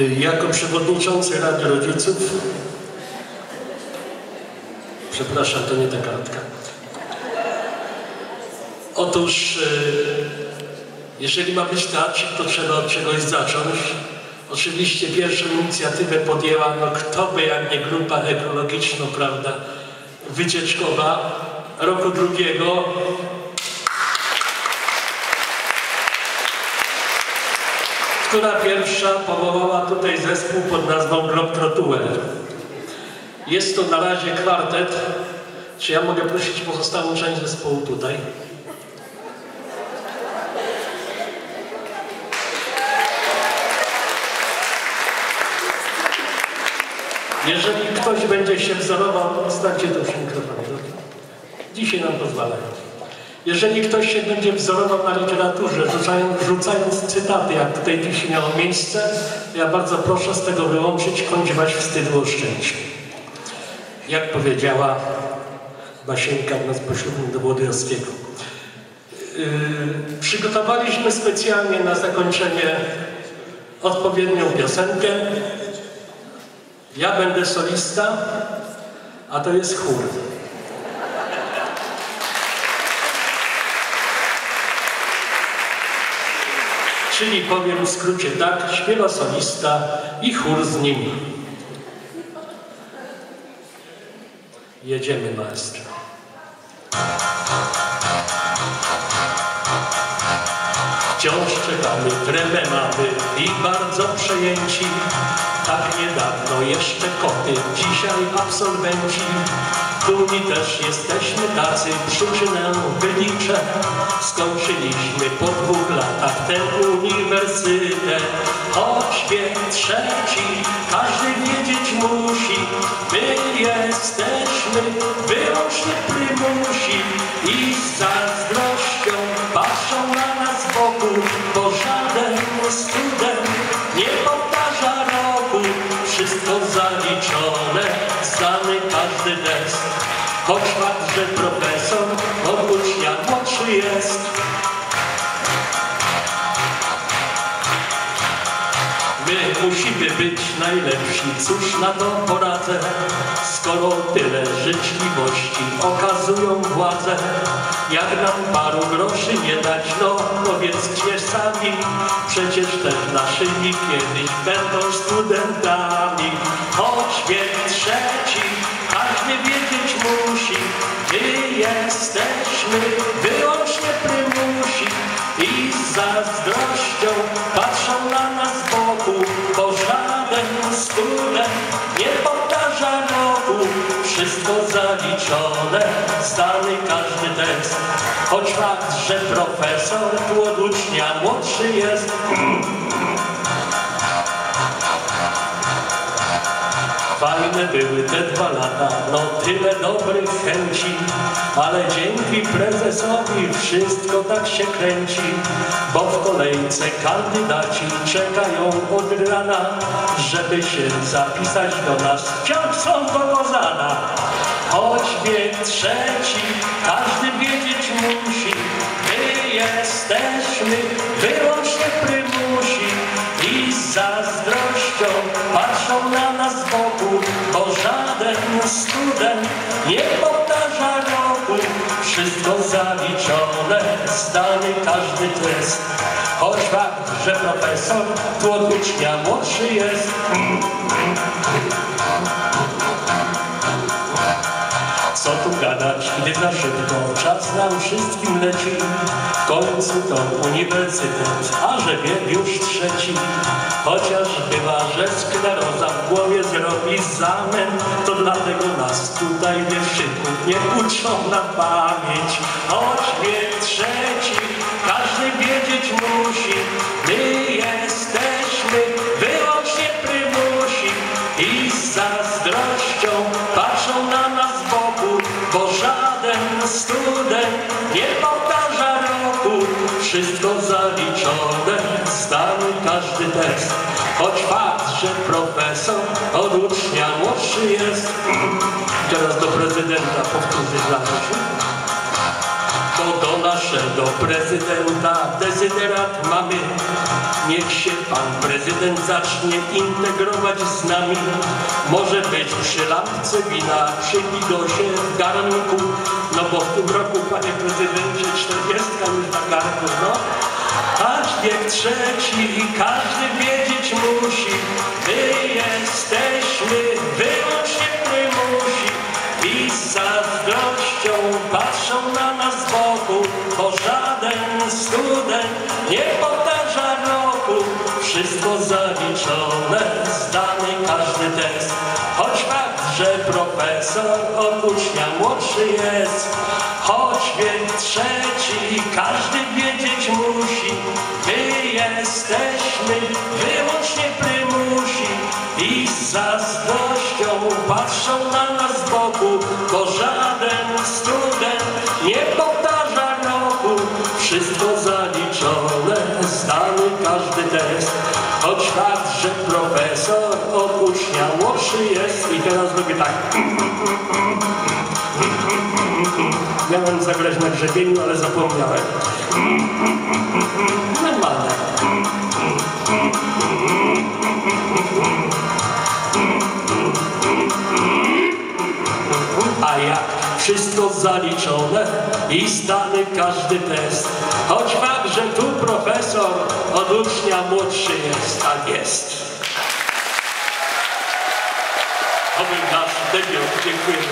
Y, Jako przewodniczący Rady Rodziców, przepraszam, to nie ta kartka. Otóż, y, jeżeli ma być teatrzyk, to trzeba od czegoś zacząć. Oczywiście pierwszą inicjatywę podjęła, no kto by jak nie grupa ekologiczna, prawda, wycieczkowa roku drugiego. Która pierwsza powołała tutaj zespół pod nazwą Globetrotter. Jest to na razie kwartet. Czy ja mogę prosić pozostałą część zespołu tutaj? Jeżeli ktoś będzie się wzorował, stańcie tu przy mikrofonie. Dzisiaj nam pozwalają. Jeżeli ktoś się będzie wzorował na literaturze, rzucając, rzucając cytaty, jak tutaj dziś miało miejsce, ja bardzo proszę z tego wyłączyć, kądziwać wstydu oszczędź. Jak powiedziała Basieńka nas poślubnym do Włodyjowskiego. Yy, przygotowaliśmy specjalnie na zakończenie odpowiednią piosenkę. Ja będę solista, a to jest chór. Czyli powiem w skrócie tak, śpiewa solista i chór z nim. Jedziemy, maestro. Wciąż czekamy, tremę mamy i bardzo przejęci. Tak niedawno jeszcze koty, dzisiaj absolwenci. Dumni też jesteśmy tacy, przyczynę wyliczę. Skończyliśmy po dwóch latach ten uniwersytet. Choć wiek trzeci, każdy wiedzieć musi. My jesteśmy wyłącznie prymusi Choć że profesor od ucznia młodszy jest. My musimy być najlepsi, cóż na to poradzę, skoro tyle życzliwości okazują władze. Jak nam paru groszy nie dać, no powiedzcie sami, przecież też naszymi kiedyś będą studentami. Choć wiek trzeci, każdy wiedzieć musi, my jesteśmy wyłącznie prymusi i z zazdrością patrzą na nas z boku, bo żaden student nie powtarza roku. Wszystko zaliczone, zdany każdy test. Choć fakt, że profesor tu od ucznia młodszy jest. Fajne były te dwa lata, no tyle dobrych chęci, ale dzięki prezesowi wszystko tak się kręci, bo w kolejce kandydaci czekają od rana, żeby się zapisać do nas. Wciąż są do Kozana, choć wiek trzeci, każdy wiedzieć musi, my jesteśmy wyłącznie prymusi. I z zazdrością patrzą na nas z boku, bo żaden student nie powtarza roku. Wszystko zaliczone, zdany każdy test. Choć fakt, że profesor tu od ucznia młodszy jest. Co tu gadać, gdy za szybko czas nam wszystkim leci. W końcu to uniwersytet, a że wiek już trzeci. Chociaż bywa, że skleroza w głowie zrobi zamęt, to dlatego nas tutaj wierszyków nie uczą na pamięć. Choć wiek trzeci, każdy wiedzieć musi, my jesteśmy Wszystko zaliczone, zdany każdy test. Choć fakt, że profesor od ucznia młodszy jest. Teraz do prezydenta powtórzę dla się. To do prezydenta dezyderat mamy. Niech się pan prezydent zacznie integrować z nami. Może być przy lampce wina, przy bigosie w garnku. No bo w tym roku, panie prezydencie, czterdziestka już na garnku, no. Aż wiek trzeci i każdy wiedzieć musi, my jesteśmy wyłącznie prymusi i z zazdrością patrzą na nas z boku, bo żaden student nie powtarza roku. Wszystko zaliczone, zdany każdy test, choć fakt, że profesor od ucznia młodszy jest, choć wiek trzeci każdy wiedzieć musi, my jesteśmy wyłącznie prymusi i z test, choć fakt, że profesor młodszy jest i teraz robię tak. Miałem zagrać na grzebieniu, ale zapomniałem. Normalne. A jak wszystko zaliczone i zdany każdy test, choć fakt, że tu profesor od ucznia młodszy jest, tak jest. To był nasz debiut. Dziękuję.